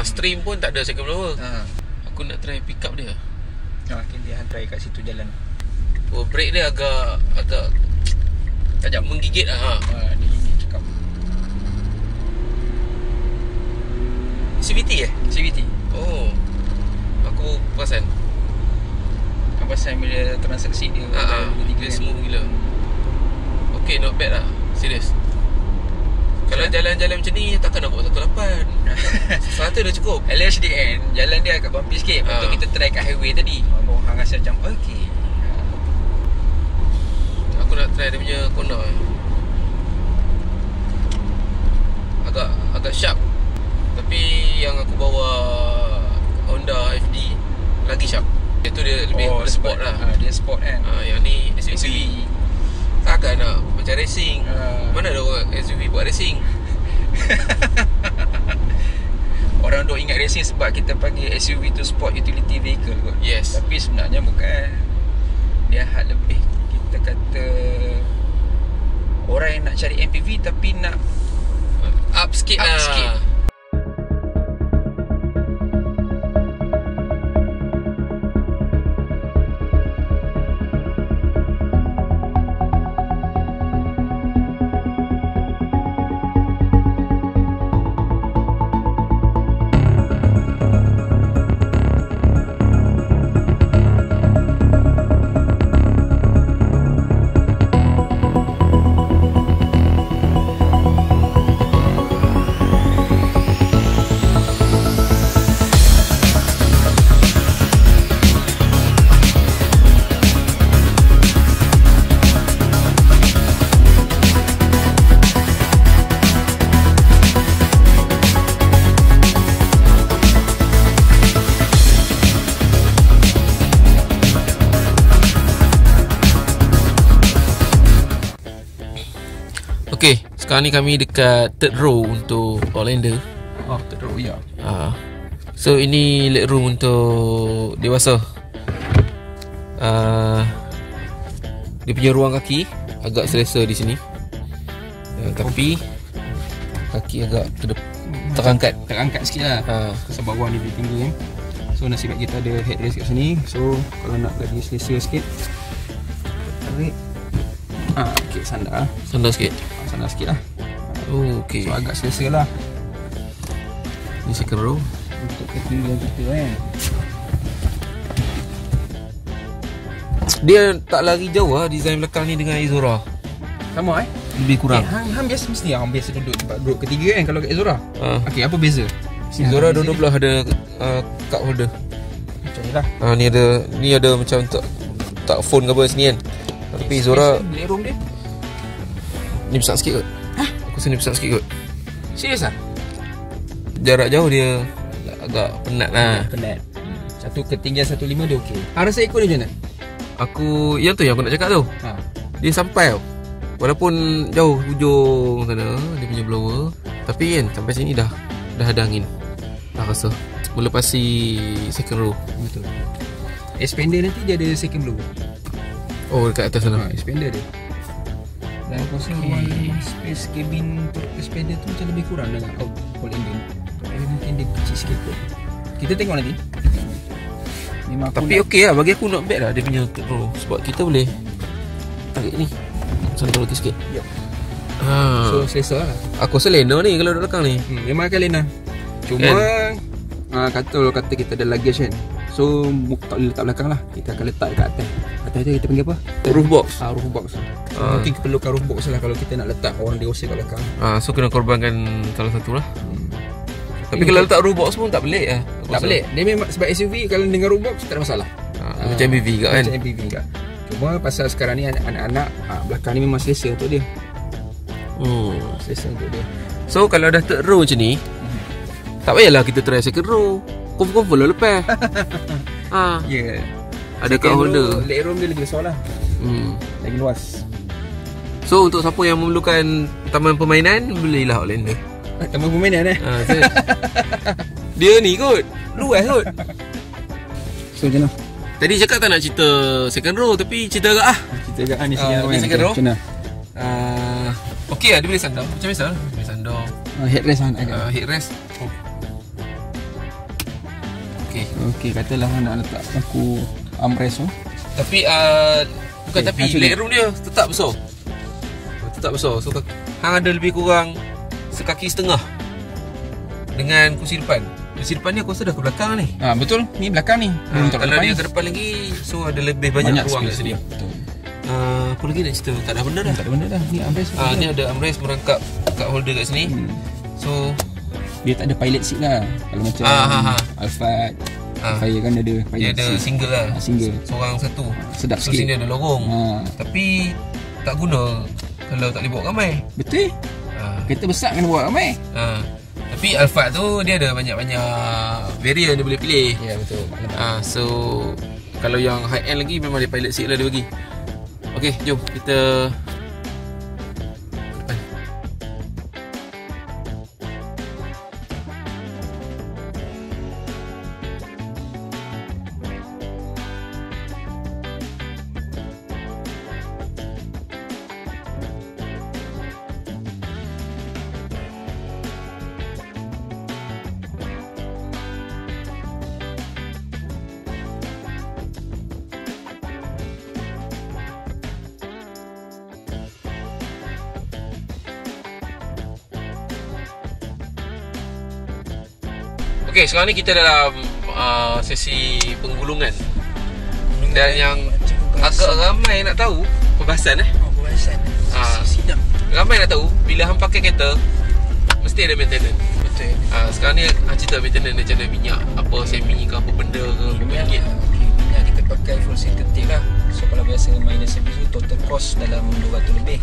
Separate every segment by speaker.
Speaker 1: Ah, stream pun tak ada second blower.
Speaker 2: Ha.
Speaker 1: Aku nak try pick up dia.
Speaker 2: Ha, mungkin dia hantar kat situ jalan.
Speaker 1: Oh, brake dia agak agak
Speaker 2: Tajam.
Speaker 1: menggigit lah. Ha.
Speaker 2: Ha, ni ni cakap.
Speaker 1: CVT eh?
Speaker 2: CVT.
Speaker 1: Oh. Aku perasan.
Speaker 2: Apa pasal bila transaksi dia
Speaker 1: Ha, ha.
Speaker 2: dia
Speaker 1: Dia smooth gila. Okay, not bad lah. Serius. Kalau
Speaker 2: Macam
Speaker 1: jalan-jalan macam ni takkan nak buat 18. Satu dah cukup.
Speaker 2: LHDN Jalan dia agak bumpy sikit. Lepas tu
Speaker 1: Ha.
Speaker 2: kita try kat highway tadi. Oh, hang rasa macam Okay.
Speaker 1: Aku nak try dia punya corner eh. Agak agak sharp. Tapi yang aku bawa Honda FD Lagi sharp. Itu dia lebih oh, sport lah.
Speaker 2: ha, Dia sport kan?
Speaker 1: Ha, Yang ni SUV Takkan nak macam racing.
Speaker 2: Ha.
Speaker 1: Mana ada orang SUV buat racing?
Speaker 2: Orang duk ingat racing sebab kita panggil SUV tu sport utility vehicle kot.
Speaker 1: Yes.
Speaker 2: Tapi sebenarnya bukan. Dia hal lebih Kita kata Orang yang nak cari MPV tapi nak
Speaker 1: Up sikit
Speaker 2: Up
Speaker 1: lah Sekarang ni kami dekat Third row Untuk Orlando
Speaker 2: Oh teruk ya.
Speaker 1: Ah, So ini leg room untuk dewasa. Ah, dia punya ruang kaki agak selesa di sini. Uh, tapi kaki agak terdep- terangkat.
Speaker 2: Terangkat sikit lah.
Speaker 1: Ha,
Speaker 2: Pasal bawah ni lebih tinggi kan So nasib baik kita ada headrest kat sini. So kalau nak lagi selesa sikit Tarik Ah, okay, sandar
Speaker 1: sandal sikit.
Speaker 2: ah, Sandar sikit lah
Speaker 1: Oh, okay.
Speaker 2: So agak selesa lah
Speaker 1: Ni second row.
Speaker 2: Untuk ketinggian kita kan
Speaker 1: Dia tak lari jauh lah design belakang ni dengan Izora.
Speaker 2: Sama eh
Speaker 1: Lebih kurang.
Speaker 2: Eh, hang, hang biasa mesti hang biasa duduk tempat duduk ketiga kan kalau kat Zora.
Speaker 1: Ah,
Speaker 2: Okey, apa beza?
Speaker 1: Izora dua-dua belah ada uh, cup holder.
Speaker 2: Macam ni lah.
Speaker 1: Ah, ni ada ni ada macam tak tak phone ke apa sini kan. Tapi Izora
Speaker 2: Bilik room dia.
Speaker 1: ni besar sikit kot. Aku rasa ni besar sikit kot.
Speaker 2: Serius ah?
Speaker 1: Jarak jauh dia agak penat lah.
Speaker 2: Penat. Satu ketinggian 15 dia okey. Hang rasa ekor dia macam mana?
Speaker 1: Aku yang tu yang aku nak cakap tu.
Speaker 2: Ha.
Speaker 1: Dia sampai tau. Walaupun jauh hujung sana dia punya blower, tapi kan sampai sini dah dah ada angin. Dah rasa melepasi second row.
Speaker 2: Betul. Expander nanti dia ada second blow.
Speaker 1: Oh dekat atas sana.
Speaker 2: Ha, expander dia. Dan aku rasa ruang space cabin untuk expander tu macam lebih kurang dengan out all engine. Tapi mungkin dia kecil sikit kot. Kita tengok nanti. Memang
Speaker 1: Tapi
Speaker 2: nak-
Speaker 1: okey lah bagi aku not bad lah dia punya row sebab kita boleh tarik ni. Sandal lagi sikit.
Speaker 2: Yup.
Speaker 1: Ha.
Speaker 2: So selesa lah.
Speaker 1: aku rasa lena ni kalau duduk belakang ni.
Speaker 2: Hmm, memang akan Lena. Cuma ah kata kalau kata kita ada luggage kan. So mu- tak boleh letak belakang lah. Kita akan letak dekat atas. Atas tu kita panggil apa?
Speaker 1: Roof box.
Speaker 2: Ah, roof box. So,
Speaker 1: Ah.
Speaker 2: Mungkin perlukan roof box lah kalau kita nak letak orang dewasa kat belakang.
Speaker 1: Ha, so kena korbankan salah satu lah.
Speaker 2: Hmm.
Speaker 1: Tapi kalau letak roof box pun tak pelik lah.
Speaker 2: Tak
Speaker 1: rasa.
Speaker 2: boleh. Dia memang sebab SUV kalau dengan roof box tak ada masalah.
Speaker 1: Ha, macam MPV kat kan.
Speaker 2: Macam MPV kat. Cuma pasal sekarang ni anak- anak-anak ah, belakang ni memang selesa untuk dia.
Speaker 1: Hmm.
Speaker 2: Selesa untuk dia.
Speaker 1: So kalau dah third row macam ni Tak payahlah kita try second row Confirm-confirm lah lepas ha,
Speaker 2: Ya. Yeah.
Speaker 1: Ada kat holder
Speaker 2: Leg room dia lagi besar lah.
Speaker 1: hmm.
Speaker 2: Lagi luas.
Speaker 1: So untuk siapa yang memerlukan Taman permainan Belilah Outlander
Speaker 2: Ah, Taman permainan eh.
Speaker 1: ha, so, Dia ni kot Luas kot
Speaker 2: So macam mana?
Speaker 1: Tadi cakap tak nak cerita second row Tapi cerita agak ah
Speaker 2: Kita agak ni
Speaker 1: Ah,
Speaker 2: sekian
Speaker 1: ni second row?
Speaker 2: Macam mana?
Speaker 1: uh, Okay lah dia boleh sandar Macam biasa lah Boleh sandar
Speaker 2: Ah, headrest agak.
Speaker 1: uh, Headrest. Okey.
Speaker 2: Okey, katalah nak letak aku armrest tu.
Speaker 1: Tapi uh, bukan
Speaker 2: Okey,
Speaker 1: tapi leg
Speaker 2: dia.
Speaker 1: room dia tetap besar. Tetap besar. So hang ada lebih kurang sekaki setengah dengan kursi depan. Kursi depan ni aku rasa dah ke belakang ni.
Speaker 2: Ha, betul. Ni belakang ni.
Speaker 1: Ha, kalau
Speaker 2: depan
Speaker 1: dia
Speaker 2: ni.
Speaker 1: ke depan lagi so ada lebih banyak, ruang kat sini.
Speaker 2: Betul.
Speaker 1: Uh, apa lagi nak cerita? Tak ada benda dah.
Speaker 2: Tak ada benda dah. Ni armrest.
Speaker 1: Ah, ni ada armrest merangkap kat holder kat sini.
Speaker 2: Hmm.
Speaker 1: So
Speaker 2: Dia tak ada pilot seat lah. Kalau macam
Speaker 1: Ah, ah, ah.
Speaker 2: Alphard,
Speaker 1: Ah.
Speaker 2: Fire kan dia ada
Speaker 1: dia
Speaker 2: pilot
Speaker 1: ada
Speaker 2: seat.
Speaker 1: single lah.
Speaker 2: Ah, single.
Speaker 1: Seorang satu.
Speaker 2: Sedap
Speaker 1: So
Speaker 2: sikit.
Speaker 1: sini ada lorong.
Speaker 2: Ha,
Speaker 1: Tapi tak guna kalau tak boleh bawa ramai.
Speaker 2: betul.
Speaker 1: Ah.
Speaker 2: Kereta besar kena buat ramai.
Speaker 1: Ha. Tapi Alphard tu dia ada banyak-banyak variant dia boleh pilih.
Speaker 2: Ya, betul.
Speaker 1: Ha. So kalau yang high end lagi memang dia pilot seat lah dia bagi. Okey, jom kita Okey, sekarang ni kita dalam uh, sesi penggulungan. Dan yang agak ramai nak tahu perbahasan eh.
Speaker 2: Oh, pembahasan.
Speaker 1: Ah.
Speaker 2: Sidang.
Speaker 1: Ramai nak tahu bila hang pakai kereta mesti ada maintenance.
Speaker 2: Betul.
Speaker 1: Uh, sekarang ni hang cerita maintenance dia macam mana minyak apa semi ke apa benda ke
Speaker 2: Minyak,
Speaker 1: minyak.
Speaker 2: kita pakai full synthetic lah So kalau biasa minor service tu total cost dalam 200 lebih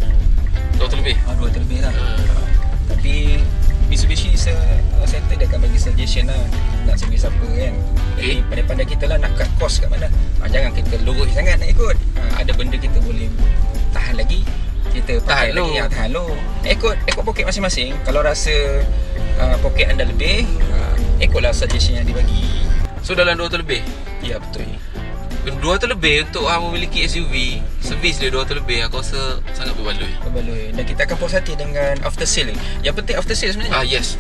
Speaker 1: Dua lebih.
Speaker 2: ah, 200 lebih lah. Ah, Tapi Mitsubishi se suggestion lah Nak service apa kan? Jadi
Speaker 1: Okay.
Speaker 2: pandai-pandai kita lah nak cut cost kat mana. Ah, Jangan kita lurus sangat nak ikut. Ah, Ada benda kita boleh tahan lagi. Kita pakai
Speaker 1: Tahan low.
Speaker 2: lagi ah, Tahan low. Ikut, ikut poket masing-masing. Kalau rasa uh, poket anda lebih uh, Ikutlah suggestion yang dibagi.
Speaker 1: So dalam 200 lebih.
Speaker 2: Ya betul
Speaker 1: 200 lebih untuk hang memiliki SUV, servis dia 200 lebih aku rasa sangat berbaloi.
Speaker 2: Berbaloi. Dan kita akan puas hati dengan after sale Yang penting after sale sebenarnya.
Speaker 1: Ah yes.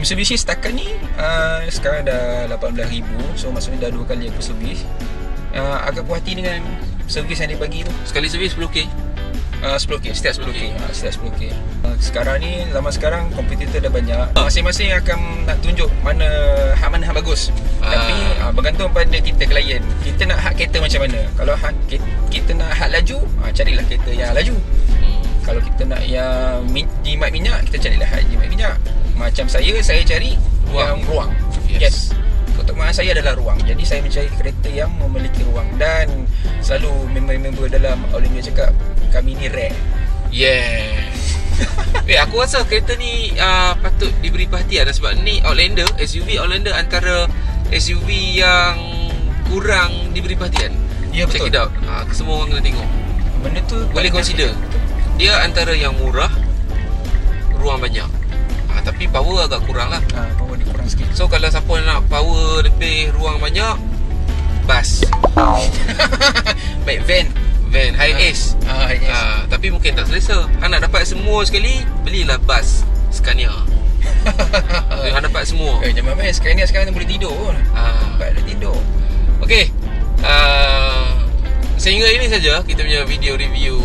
Speaker 2: Mitsubishi setakat ni uh, Sekarang dah 18,000 So maksudnya dah dua kali aku servis. Uh, Agak puas hati dengan Servis yang dia bagi tu.
Speaker 1: Sekali servis 10k.
Speaker 2: uh, 10k Setiap 10k uh, Setiap 10k uh, Sekarang ni Zaman sekarang Kompetitor dah banyak. Masing-masing akan Nak tunjuk Mana Hak mana hak bagus.
Speaker 1: Ah.
Speaker 2: Tapi uh, Bergantung pada kita klien. Kita nak hak kereta macam mana? Kalau hak kita, nak hak laju uh, Carilah kereta yang laju.
Speaker 1: Hmm.
Speaker 2: Kalau kita nak yang mi, Macam saya Saya cari
Speaker 1: Ruang.
Speaker 2: Yang ruang
Speaker 1: Yes.
Speaker 2: yes. Keutamaan saya adalah ruang Jadi saya mencari kereta yang memiliki ruang Dan Selalu member-member dalam India cakap Kami ni rare
Speaker 1: Yes. Eh aku rasa kereta ni uh, patut diberi perhatian lah sebab ni Outlander, SUV Outlander antara SUV yang kurang diberi perhatian.
Speaker 2: Ya,
Speaker 1: Check
Speaker 2: betul.
Speaker 1: it out. Ha, semua orang kena tengok.
Speaker 2: Benda tu
Speaker 1: Boleh consider. Dia antara yang murah, ruang banyak. Ha, tapi power agak kurang lah.
Speaker 2: ha, Power dia kurang sikit
Speaker 1: So kalau siapa nak power lebih, ruang banyak, bus,
Speaker 2: Baik van
Speaker 1: van, high ace.
Speaker 2: ha, yes.
Speaker 1: Ah, tapi mungkin tak selesa. Hang nak dapat semua sekali, belilah bas Scania. Dia hang dapat semua.
Speaker 2: Eh jangan main ni sekarang ni boleh tidur pun
Speaker 1: Ah,
Speaker 2: Baik dah tidur
Speaker 1: okey. Ah, sehingga ini saja kita punya video review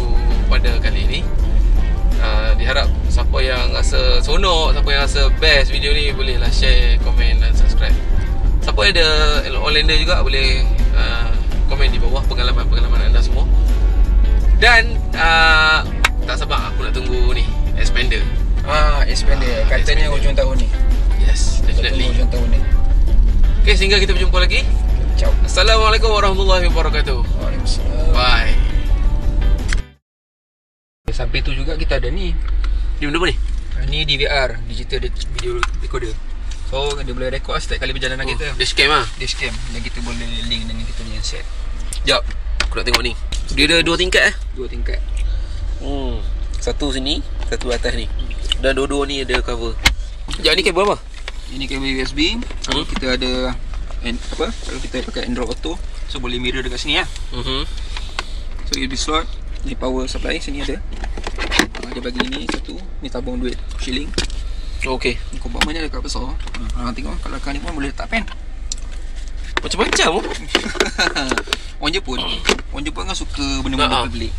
Speaker 1: seronok, siapa yang rasa best video ni bolehlah share, komen dan subscribe. Siapa ada Orlando juga boleh uh, komen di bawah pengalaman-pengalaman anda semua. Dan uh, tak sabar aku nak tunggu ni expander.
Speaker 2: Ah, expander
Speaker 1: Ah,
Speaker 2: Katanya
Speaker 1: expander.
Speaker 2: hujung tahun ni
Speaker 1: Yes, definitely.
Speaker 2: hujung tahun ni
Speaker 1: Okay, sehingga kita berjumpa lagi.
Speaker 2: Ciao
Speaker 1: Assalamualaikum warahmatullahi wabarakatuh.
Speaker 2: Waalaikumsalam
Speaker 1: Bye.
Speaker 2: Sampai tu juga kita ada ni
Speaker 1: Ni benda apa ni?
Speaker 2: Ni DVR Digital de- Video Recorder So dia boleh record setiap kali perjalanan kita
Speaker 1: Dia scam lah.
Speaker 2: Dia scam Dan kita boleh link dengan kita punya set
Speaker 1: Sekejap. Aku nak tengok ni. Dia ada dua tingkat eh?
Speaker 2: Dua tingkat
Speaker 1: Hmm. Satu sini, satu atas ni. Dan dua-dua ni ada cover. Sekejap ni kabel apa?
Speaker 2: Ini kabel USB Kalau
Speaker 1: Hmm.
Speaker 2: kita ada and, apa Kalau kita pakai Android Auto So boleh mirror dekat sini lah
Speaker 1: Mhm.
Speaker 2: So USB slot Ni power supply Sini ada Dia bagi ni satu Ni tabung duit Shilling
Speaker 1: Okey.
Speaker 2: Ni kompartmen ni agak besar ha, Tengok kalau kau ni pun boleh letak pen
Speaker 1: macam-macam oh.
Speaker 2: Orang Jepun Orang Jepun kan suka
Speaker 1: ha.
Speaker 2: benda-benda pelik